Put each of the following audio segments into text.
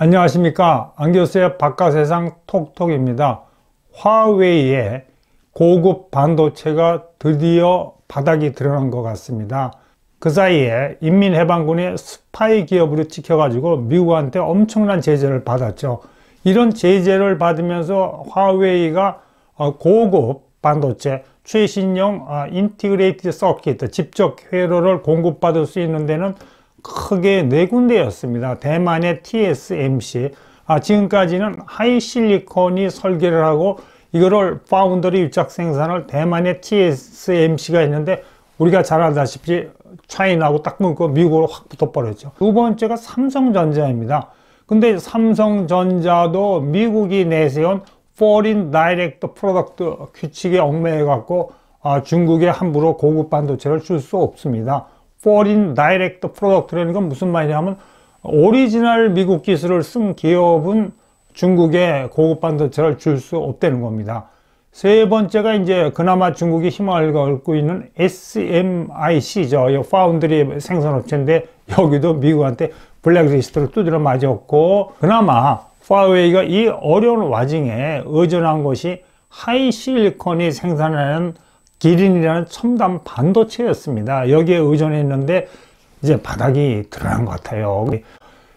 안녕하십니까. 안교수의 바깥세상 톡톡입니다. 화웨이의 고급 반도체가 드디어 바닥이 드러난 것 같습니다. 그 사이에 인민해방군의 스파이 기업으로 찍혀가지고 미국한테 엄청난 제재를 받았죠. 이런 제재를 받으면서 화웨이가 어, 고급 반도체 최신형 integrated circuit 집적 회로를 공급받을 수 있는 데는 크게 네 군데였습니다. 대만의 TSMC 아, 지금까지는 하이실리콘이 설계를 하고 이거를 파운더리 유착 생산을 대만의 TSMC가 했는데 우리가 잘 알다시피 차이나고 딱 묶고 미국으로 확 붙어버렸죠. 두 번째가 삼성전자입니다. 근데 삼성전자도 미국이 내세운 Foreign Direct Product 규칙에 얽매여 갖고 아, 중국에 함부로 고급 반도체를 줄 수 없습니다. Foreign Direct Product라는 건 무슨 말이냐면 오리지널 미국 기술을 쓴 기업은 중국에 고급 반도체를 줄 수 없다는 겁니다. 세 번째가 이제 그나마 중국이 힘을 얻고 있는 SMIC죠. foundry 생산업체인데 여기도 미국한테 블랙리스트를 두드려 맞았고 그나마 화웨이가 이 어려운 와중에 의존한 것이 하이실리콘이 생산하는 기린이라는 첨단 반도체였습니다. 여기에 의존했는데 이제 바닥이 드러난 것 같아요.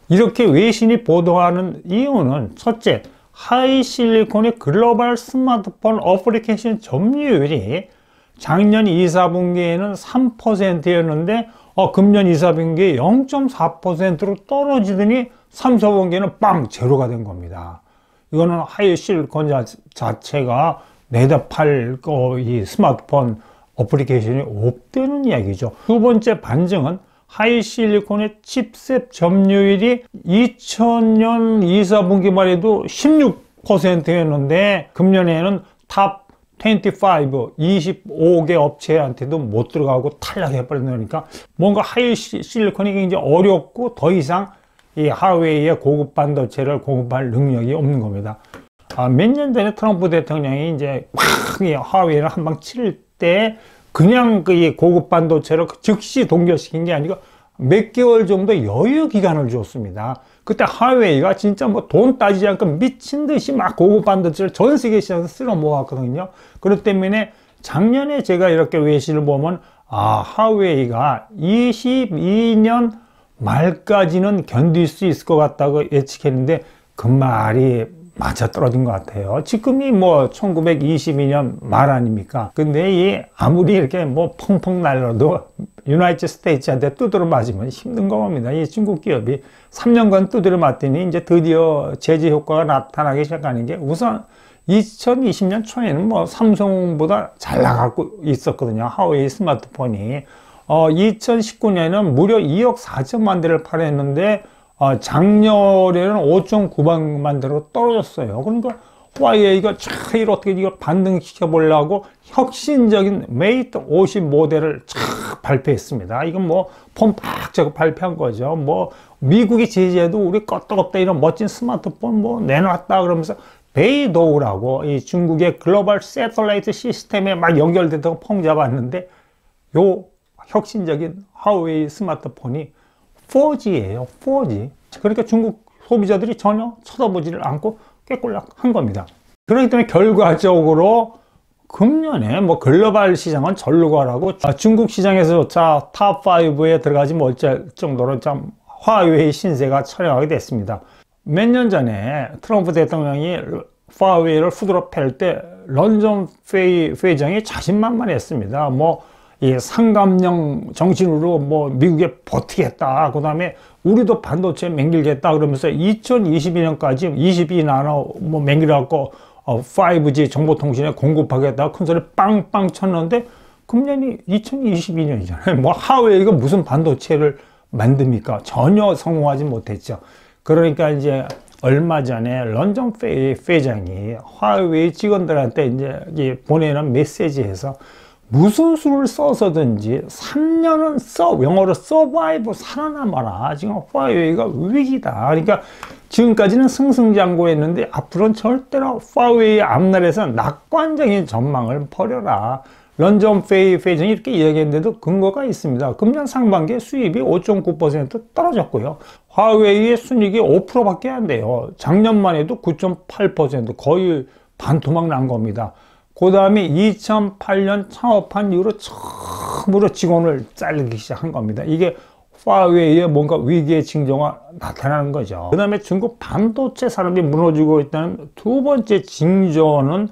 이렇게 외신이 보도하는 이유는 첫째, 하이실리콘의 글로벌 스마트폰 어플리케이션 점유율이 작년 2, 4분기에는 3%였는데 어, 금년 2, 4분기에 0.4%로 떨어지더니 3, 4분기에는 빵 제로가 된 겁니다. 이거는 하이실리콘 자체가 내다 팔 스마트폰 어플리케이션이 없다는 이야기죠. 두 번째 반증은 하이실리콘의 칩셋 점유율이 2000년 2, 4분기 만 해도 16%였는데 금년에는 top 25, 25개 업체한테도 못 들어가고 탈락해버린다니까 뭔가 하이실리콘이 굉장히 어렵고 더 이상 이 하웨이의 고급 반도체를 공급할 능력이 없는 겁니다. 아, 몇 년 전에 트럼프 대통령이 이제 확하웨이를 한 방 칠 때 그냥 그 고급 반도체를 즉시 동결시킨 게 아니고 몇 개월 정도 여유 기간을 줬습니다. 그때 하웨이가 진짜 뭐 돈 따지지 않고 미친 듯이 막 고급 반도체를 전 세계 시장에서 쓸어 모았거든요. 그렇기 때문에 작년에 제가 이렇게 외신을 보면 아, 하웨이가 22년 말까지는 견딜 수 있을 것 같다고 예측했는데 그 말이 맞아 떨어진 것 같아요. 지금이 뭐 1922년 말 아닙니까? 근데 이 아무리 이렇게 뭐 펑펑 날려도 유나이티드 스테이츠한테 두드려 맞으면 힘든 겁니다. 이 중국 기업이 3년간 두드려 맞더니 이제 드디어 제재 효과가 나타나기 시작하는 게 우선 2020년 초에는 뭐 삼성보다 잘 나가고 있었거든요. 하웨이 스마트폰이. 어, 2019년에는 무려 2억 4천만 대를 팔았는데 어, 작년에는 5.9만만 대로 떨어졌어요. 그러니까 YA가 차이를 어떻게 이걸 반등시켜 보려고 혁신적인 메이트 50 모델을 촥 발표했습니다. 이건 뭐폰팍 저거 발표한 거죠. 뭐 미국이 제재해도 우리 껐떡없다 이런 멋진 스마트폰 뭐 내놨다 그러면서 베이도우라고 이 중국의 글로벌 세틀라이트 시스템에 막 연결되다가 펑 잡았는데 요 혁신적인 화웨이 스마트폰이 4G예요. 4G. 그러니까 중국 소비자들이 전혀 쳐다보지를 않고 깨꼬닥한 겁니다. 그렇기 때문에 결과적으로 금년에 뭐 글로벌 시장은 절로 가라고 중국 시장에서조차 top 5에 들어가지 못할 정도로 참 화웨이 신세가 처량하게 됐습니다. 몇 년 전에 트럼프 대통령이 화웨이를 후드려 팰 때 런던 회의, 회장이 자신만만했습니다. 뭐 이 상감령 정신으로 뭐 미국에 버티겠다. 그 다음에 우리도 반도체 맹길겠다. 그러면서 2022년까지 22 나노 뭐 맹길갖고 어, 5G 정보통신에 공급하겠다. 큰 소리 빵빵 쳤는데 금년이 2022년이잖아요. 뭐 하웨이가 무슨 반도체를 만듭니까? 전혀 성공하지 못했죠. 그러니까 이제 얼마 전에 런정 회장이 화웨이 직원들한테 이제 보내는 메시지에서 무슨 수를 써서든지 3년은 써 영어로 survive 살아남아라 지금 화웨이가 위기다 그러니까 지금까지는 승승장구했는데 앞으로는 절대로 화웨이 앞날에서 낙관적인 전망을 버려라 런정페이 페이전이 이렇게 이야기했는데도 근거가 있습니다. 금년 상반기에 수입이 5.9% 떨어졌고요. 화웨이의 순이익이 5%밖에 안 돼요. 작년만 해도 9.8% 거의 반토막 난 겁니다. 그 다음에 2008년 창업한 이후로 처음으로 직원을 잘리기 시작한 겁니다. 이게 화웨이의 뭔가 위기의 징조가 나타나는 거죠. 그 다음에 중국 반도체 산업이 무너지고 있다는 두 번째 징조는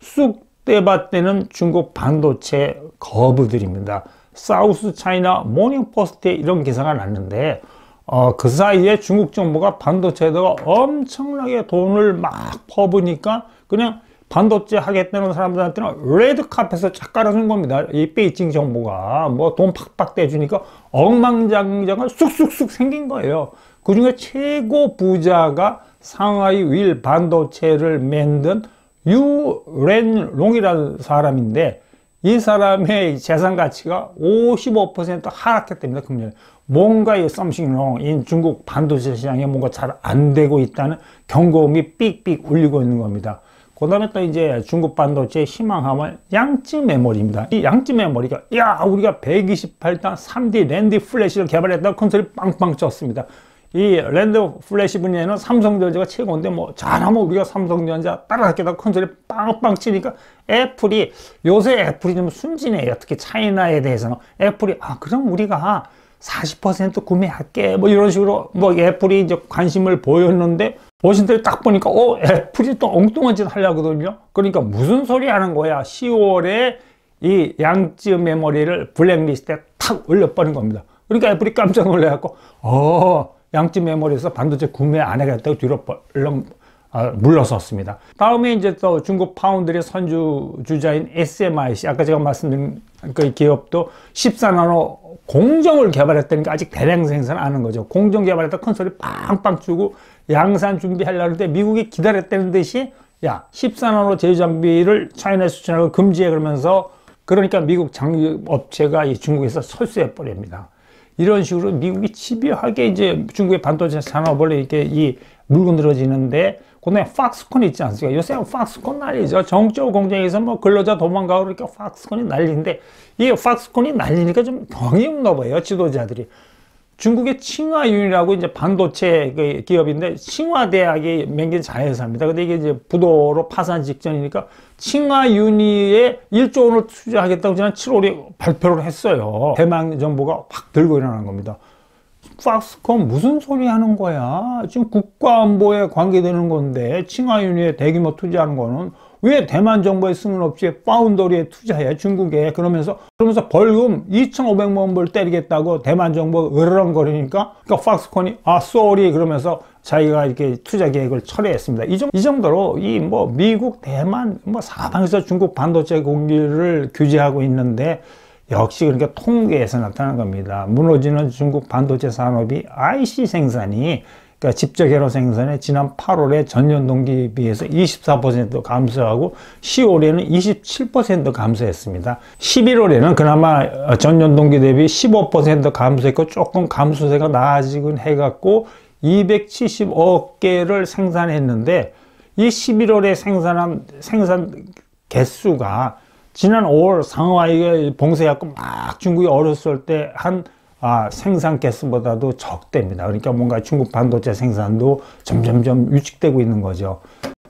쑥대밭되는 중국 반도체 거부들입니다. 사우스 차이나 모닝포스트에 이런 기사가 났는데 어, 그 사이에 중국 정부가 반도체에다가 엄청나게 돈을 막 퍼부니까 그냥 반도체 하겠다는 사람들한테는 레드 카펫을 쫙 깔아준 겁니다. 이 베이징 정부가 뭐 돈 팍팍 떼주니까 억만장자가 쑥쑥쑥 생긴 거예요. 그 중에 최고 부자가 상하이 윌 반도체를 만든 유렌롱이라는 사람인데 이 사람의 재산 가치가 55% 하락했답니다. 금년에. 뭔가 이 something wrong, in 중국 반도체 시장에 뭔가 잘 안 되고 있다는 경고음이 삑삑 울리고 있는 겁니다. 그 다음에 또 이제 중국 반도체 희망하면 양찌 메모리입니다. 이 양찌 메모리가, 야, 우리가 128단 3D NAND flash를 개발했다 큰 소리 빵빵 쳤습니다. 이 NAND flash 분야에는 삼성전자가 최고인데 뭐 잘하면 우리가 삼성전자 따라잡겠다 큰 소리 빵빵 치니까 애플이 요새 애플이 좀 순진해요. 특히 차이나에 대해서는 애플이 아 그럼 우리가 40% 구매할게 뭐 이런 식으로 뭐 애플이 이제 관심을 보였는데 어신들이 딱 보니까 어 애플이 또 엉뚱한 짓 하려거든요. 그러니까 무슨 소리 하는 거야? 10월에 이 양쯔 메모리를 블랙리스트에 탁 올려버린 겁니다. 그러니까 애플이 깜짝 놀래갖고 어 양쯔 메모리에서 반도체 구매 안 하겠다고 뒤로 벌렁 아, 물러섰습니다. 다음에 이제 또 중국 파운드의 선주 주자인 SMIC 아까 제가 말씀드린 그 기업도 14나노 공정을 개발했다니까 아직 대량 생산 안 하는 거죠. 공정 개발했다 큰 소리 빵빵 주고 양산 준비하려고 때 미국이 기다렸다는 듯이 야 14나노 제조 장비를 차이나에 수출하고 금지해 그러면서 그러니까 미국 장 업체가 이 중국에서 설수해 버립니다. 이런 식으로 미국이 집요하게 이제 중국의 반도체 산업을 이렇게 이 물고 늘어지는데 그다음에 팍스콘 있지 않습니까? 요새 팍스콘 난리죠. 정적 공장에서 뭐 근로자 도망가고 그러니까 팍스콘이 난리인데 이 팍스콘이 난리니까 좀 병이 없나 봐요. 지도자들이. 중국의 칭화윤이라고 이제 반도체 그 기업인데 칭화대학이 맹긴 자회사입니다. 근데 이게 이제 부도로 파산 직전이니까 칭화윤이에 1조 원을 투자하겠다고 지난 7월에 발표를 했어요. 대만 정부가 확 들고 일어나는 겁니다. 팍스콘 무슨 소리 하는 거야? 지금 국가안보에 관계되는 건데 칭화유니에 대규모 투자하는 거는 왜 대만 정부의 승인 없이 foundry에 투자해 중국에 그러면서 그러면서 벌금 2,500만 불 때리겠다고 대만 정부가 으르렁거리니까 그러니까 팍스콘이 아 sorry 그러면서 자기가 이렇게 투자 계획을 철회했습니다. 이, 정, 이 정도로 이 뭐 미국, 대만 뭐 사방에서 중국 반도체 굴기를 규제하고 있는데 역시 그러니까 통계에서 나타난 겁니다. 무너지는 중국 반도체 산업이 IC 생산이 그러니까 직접 회로 생산에 지난 8월에 전년 동기에 비해서 24% 감소하고 10월에는 27% 감소했습니다. 11월에는 그나마 전년 동기 대비 15% 감소했고 조금 감소세가 나아지긴 해갖고 270억 개를 생산했는데 이 11월에 생산한 생산 개수가 지난 5월 상하이가 봉쇄해갖고 막 중국이 어렸을 때 한 아, 생산 개수보다도 적대입니다. 그러니까 뭔가 중국 반도체 생산도 점점점 위축되고 있는 거죠.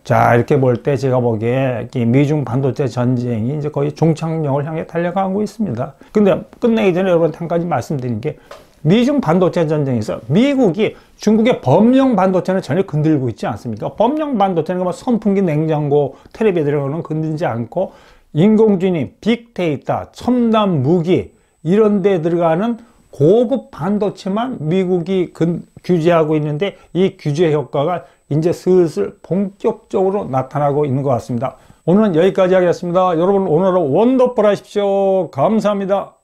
자, 이렇게 볼 때 제가 보기에 미중 반도체 전쟁이 이제 거의 종착역을 향해 달려가고 있습니다. 근데 끝내기 전에 여러분한테 한 가지 말씀드린 게 미중 반도체 전쟁에서 미국이 중국의 범용 반도체는 전혀 건들고 있지 않습니까? 범용 반도체는 뭐 선풍기, 냉장고, 텔레비 들어가는 건들지 않고 인공지능, 빅데이터, 첨단 무기 이런 데 들어가는 고급 반도체만 미국이 근, 규제하고 있는데 이 규제 효과가 이제 슬슬 본격적으로 나타나고 있는 것 같습니다. 오늘은 여기까지 하겠습니다. 여러분 오늘은 원더풀 하십시오. 감사합니다.